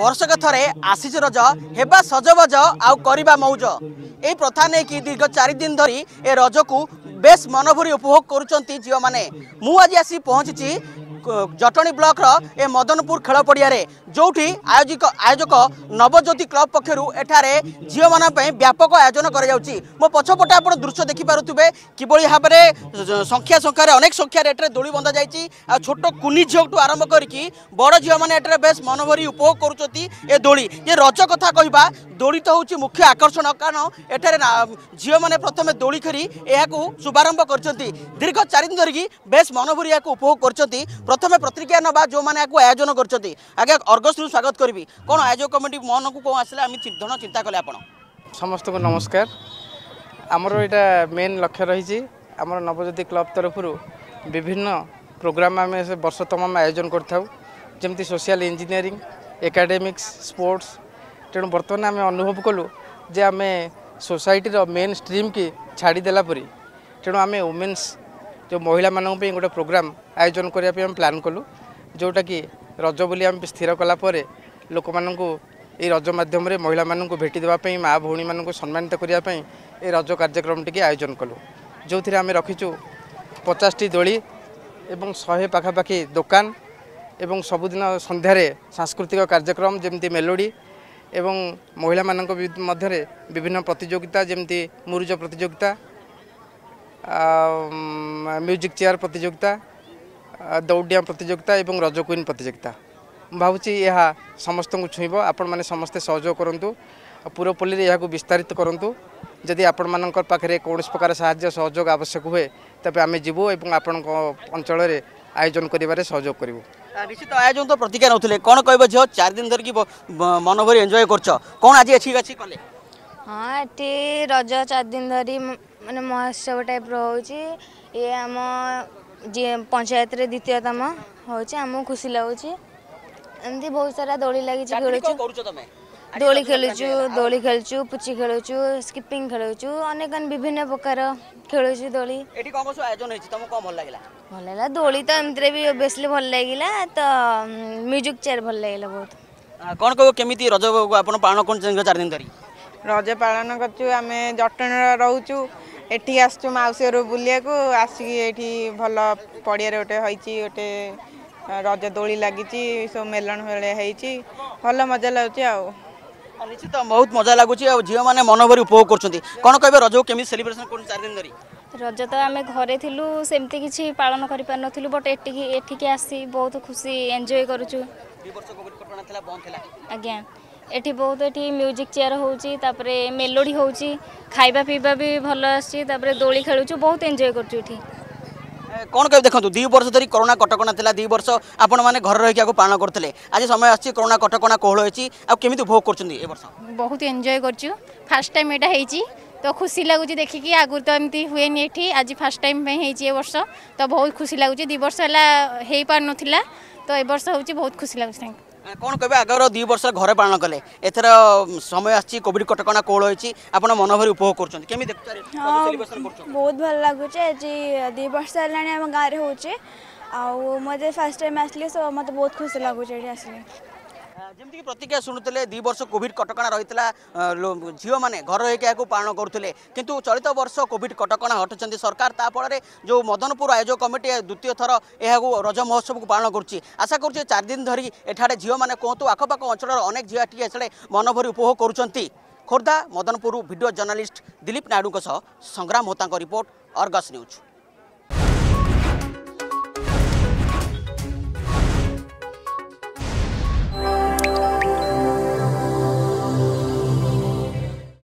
বর্ষক থরে আসিছে রজ হেবা সজবজ আউ করিবা মৌজ এই প্রথা নেইকি দীর্ঘ চারিদিন ধরি এ রজকু বেশ মনভরি উপভোগ করুচন্তি ঝিওমানে মু আজি আসি পৌঁছিছি ଜଟଣୀ ବ୍ଲକର ଏ ମଦନପୁର ଖେଳ ପଡ଼ିଆରେ ଯେଉଁଠି ଆୟୋଜିକ ଆୟୋଜକ ନବଜ୍ୟୋତି କ୍ଲବ ପକ୍ଷରୁ ଏଠାରେ ଝିଅମାନଙ୍କ ପାଇଁ ବ୍ୟାପକ ଆୟୋଜନ କରାଯାଉଛି ମୋ ପଛପଟେ ଆପଣ ଦୃଶ୍ୟ ଦେଖିପାରୁଥିବେ କିଭଳି ଭାବରେ ସଂଖ୍ୟା ସଂଖ୍ୟାରେ ଅନେକ ସଂଖ୍ୟାରେ ଏଠାରେ ଦୋଳି ବନ୍ଧାଯାଇଛି ଆଉ ଛୋଟ କୁନି ଝିଅଠୁ ଆରମ୍ଭ କରିକି ବଡ଼ ଝିଅମାନେ ଏଠାରେ ବେଶ ମନଭରି ଉପଭୋଗ କରୁଛନ୍ତି ଏ ଦୋଳି ଏ ରଜ କଥା କହିବା ଦୋଳି ତ ହେଉଛି ମୁଖ୍ୟ ଆକର୍ଷଣ କାରଣ ଏଠାରେ ଝିଅମାନେ ପ୍ରଥମେ ଦୋଳି ଖେଳି ଏହାକୁ ଶୁଭାରମ୍ଭ କରିଛନ୍ତି ଦୀର୍ଘ ଚାରିଦିନ ଧରିକି ବେଶ ମନଭରି ଏହାକୁ ଉପଭୋଗ କରିଛନ୍ତି প্রথমে প্রতিক্রিয়া নেবা যে আয়োজন করছেন আগে অর্গসু স্বাগত করবি কোণ আয়োজক কমিটি মনকু কোণ আসলে আমি ধন চিন্তা কলে আপনার সমস্ত নমস্কার আমার এটা মেন লক্ষ্য রয়েছে আমার নবজ্যোতি ক্লব তরফর বিভিন্ন প্রোগ্রাম আমি বর্ষ তমাম আয়োজন করে থাকি যেমি সোশিয়াল ইঞ্জিনিয়ারিং একাডেমিক্স স্পোর্টস তেমন বর্তমানে আমি অনুভব কলু যে আমি সোসাইটির মেন স্ট্রিম কি ছাড়িদেলা পরে তেমন আমি ওমেন্স ଯେଉଁ ମହିଳାମାନଙ୍କ ପାଇଁ ଗୋଟେ ପ୍ରୋଗ୍ରାମ୍ ଆୟୋଜନ କରିବା ପାଇଁ ଆମେ ପ୍ଲାନ୍ କଲୁ ଯେଉଁଟାକି ରଜ ବୋଲି ଆମେ ସ୍ଥିର କଲା ପରେ ଲୋକମାନଙ୍କୁ এই রজ মাধ্যমে মহিলা মানুষ ভেটি দেওয়া মা ভৌণী মানুষ সম্মানিত করা এই রজ কার্যক্রমটি আয়োজন কলু যে আমি রক্ষিছু পচাশটি দোলি এবং শহে পাখাপাখি দোকান এবং সবুদিন সন্ধ্যার সাংস্কৃতিক কার্যক্রম যেমি মেলোডি এবং মহিলা মধ্যে বিভিন্ন প্রতিযোগিতা যেমি মুরুজ প্রতিযোগিতা ମ୍ୟୁଜିକ୍ ଚେୟାର ପ୍ରତିଯୋଗିତା ଦୌଡ଼ିଆ ପ୍ରତିଯୋଗିତା ଏବଂ ରଜ କୁଇନ୍ ପ୍ରତିଯୋଗିତା ମୁଁ ଭାବୁଛି ଏହା ସମସ୍ତଙ୍କୁ ଛୁଇଁବ ଆପଣମାନେ ସମସ୍ତେ ସହଯୋଗ କରନ୍ତୁ ପୁରପଲ୍ଲୀରେ ଏହାକୁ ବିସ୍ତାରିତ କରନ୍ତୁ ଯଦି ଆପଣମାନଙ୍କ ପାଖରେ କୌଣସି ପ୍ରକାର ସାହାଯ୍ୟ ସହଯୋଗ ଆବଶ୍ୟକ ହୁଏ ତେବେ ଆମେ ଯିବୁ ଏବଂ ଆପଣଙ୍କ ଅଞ୍ଚଳରେ ଆୟୋଜନ କରିବାରେ ସହଯୋଗ କରିବୁ ନିଶ୍ଚିତ ଆୟୋଜନ ତ ପ୍ରତିକ୍ରିୟା ନଉଥିଲେ କ'ଣ କହିବ ଝିଅ ଚାରି ଦିନ ଧରିକି ମନ ଭରି ଏନ୍ଜୟ କରୁଛ କ'ଣ ଆଜି ଏଠି ଅଛି କଲେ ହଁ ଏଠି ରଜ ଚାରି ଧରି ମାନେ ମହୋତ୍ସବ ଟାଇପ୍ର ହେଉଛି ଇଏ ଆମ ଯିଏ ପଞ୍ଚାୟତରେ ଦ୍ୱିତୀୟତମ ହେଉଛି ଆମକୁ ଖୁସି ଲାଗୁଛି ଏମିତି ବହୁତ ସାରା ଦୋଳି ଲାଗିଛି ଖେଳୁଛୁ ଦୋଳି ଖେଳୁଛୁ ଦୋଳି ଖେଳୁଛୁ ପୁଚି ଖେଳୁଛୁ ସ୍କିପିଂ ଖେଳୁଛୁ ଅନେକ ବିଭିନ୍ନ ପ୍ରକାର ଖେଳୁଛୁ ଦୋଳି ଏଠି କ'ଣ ସବୁ ଆୟୋଜନ ହେଇଛି ତମକୁ କ'ଣ ଭଲ ଲାଗିଲା ଭଲ ଲାଗିଲା ଦୋଳି ତ ଏମିତିରେ ବି ଓବିୟସ୍ଲି ଭଲ ଲାଗିଲା ତ ମ୍ୟୁଜିକ୍ ଚେୟାର ଭଲ ଲାଗିଲା ବହୁତ କ'ଣ କହିବ କେମିତି ରଜ ଆପଣ ପାଳନ କରୁଛନ୍ତି ଚାରି ଦିନ ଧରି ରଜ ପାଳନ କରୁଛୁ ଆମେ ଜଟଣରେ ରହୁଛୁ ଏଠିକି ଆସିଛୁ ମାଉସୀ ଘରୁ ବୁଲିବାକୁ ଆସିକି ଏଠି ଭଲ ପଡ଼ିଆରେ ଗୋଟେ ହେଇଛି ଗୋଟେ ରଜ ଦୋଳି ଲାଗିଛି ସବୁ ମେଲଣ ଭଳିଆ ହେଇଛି ଭଲ ମଜା ଲାଗୁଛି ଆଉ ନିଶ୍ଚିତ ବହୁତ ମଜା ଲାଗୁଛି ଆଉ ଝିଅମାନେ ମନ ଭରି ଉପଭୋଗ କରୁଛନ୍ତି କ'ଣ କହିବେ ରଜକୁ କେମିତି ସେଲିବ୍ରେସନ୍ କରୁଛନ୍ତି ଚାରି ଦିନ ଧରି ରଜ ତ ଆମେ ଘରେ ଥିଲୁ ସେମିତି କିଛି ପାଳନ କରିପାରିନଥିଲୁ ବଟ୍ ଏଠିକି ଏଠିକି ଆସି ବହୁତ ଖୁସି ଏନ୍ଜୟ କରୁଛୁ ଆଜ୍ଞା এটি বহুত এটি মিউজিক চেয়ার ହେଉଛି ତାପରେ ମେଲୋଡ଼ି ହେଉଛି ଖାଇବା ପିଇବା ବି ଭଲ ଆସୁଛି ତାପରେ ଦୋଳି ଖେଳୁଛୁ ବହୁତ ଏନ୍ଜୟ କରୁଛୁ ଏଠି କ'ଣ କହିବି ଦେଖନ୍ତୁ ଦୁଇ ବର୍ଷ ଧରି କରୋନା କଟକଣା ଥିଲା ଦୁଇ ବର୍ଷ ଆପଣମାନେ ଘରେ ରହିକି ଆକୁ ପାଳନ କରୁଥିଲେ ଆଜି ସମୟ ଆସିଛି କରୋନା କଟକଣା କୋହଳ ହୋଇଛି ଆଉ କେମିତି ଭୋଗ କରୁଛନ୍ତି ଏ ବର୍ଷ ବହୁତ ଏନ୍ଜୟ କରୁଛୁ ଫାର୍ଷ୍ଟ ଟାଇମ୍ ଏଇଟା ହେଇଛି ତ ଖୁସି ଲାଗୁଛି ଦେଖିକି ଆଗରୁ ତ ଏମିତି ହୁଏନି ଏଠି ଆଜି ଫାର୍ଷ୍ଟ ଟାଇମ୍ ପାଇଁ ହେଇଛି ଏ ବର୍ଷ ତ ବହୁତ ଖୁସି ଲାଗୁଛି ଦୁଇ ବର୍ଷ ହେଲା ହେଇପାରୁନଥିଲା ତ ଏ ବର୍ଷ ହେଉଛି ବହୁତ ଖୁସି ଲାଗୁଛି ତାଙ୍କୁ କ'ଣ କହିବେ ଆଗର ଦୁଇ ବର୍ଷ ଘରେ ପାଳନ କଲେ ଏଥର ସମୟ ଆସିଛି କୋଭିଡ୍ କଟକଣା କୋହଳ ହୋଇଛି ଆପଣ ମନ ଭରି ଉପଭୋଗ କରୁଛନ୍ତି କେମିତି ବହୁତ ଭଲ ଲାଗୁଛି ଆଜି ଦୁଇ ବର୍ଷ ହେଲାଣି ଆମ ଗାଁରେ ହେଉଛି ଆଉ ମୋତେ ଫାର୍ଷ୍ଟ ଟାଇମ୍ ଆସିଲି ସୋ ମୋତେ ବହୁତ ଖୁସି ଲାଗୁଛି ଏଠି ଆସିଲେ ଯେମିତିକି ପ୍ରତିକ୍ରିୟା ଶୁଣୁଥିଲେ ଦୁଇ ବର୍ଷ କୋଭିଡ଼ କଟକଣା ରହିଥିଲା ଝିଅମାନେ ଘର ରହିକି ଏହାକୁ ପାଳନ କରୁଥିଲେ କିନ୍ତୁ ଚଳିତ ବର୍ଷ କୋଭିଡ଼ କଟକଣା ହଟୁଛନ୍ତି ସରକାର ତା ଫଳରେ ଯେଉଁ ମଦନପୁର ଆୟୋଜକ କମିଟି ଦ୍ୱିତୀୟ ଥର ଏହାକୁ ରଜ ମହୋତ୍ସବକୁ ପାଳନ କରୁଛି ଆଶା କରୁଛି ଚାରି ଦିନ ଧରି ଏଠାରେ ଝିଅମାନେ କୁହନ୍ତୁ ଆଖପାଖ ଅଞ୍ଚଳର ଅନେକ ଝିଅ ଏଠି ଏଠାରେ ମନଭରି ଉପଭୋଗ କରୁଛନ୍ତି ଖୋର୍ଦ୍ଧା ମଦନପୁରରୁ ଭିଡ଼ିଓ ଜର୍ଣ୍ଣାଲିଷ୍ଟ ଦିଲ୍ଲୀପ ନାଇଡୁଙ୍କ ସହ ସଂଗ୍ରାମ ହୋତାଙ୍କ ରିପୋର୍ଟ ଅର୍ଗସ୍ ନ୍ୟୁଜ୍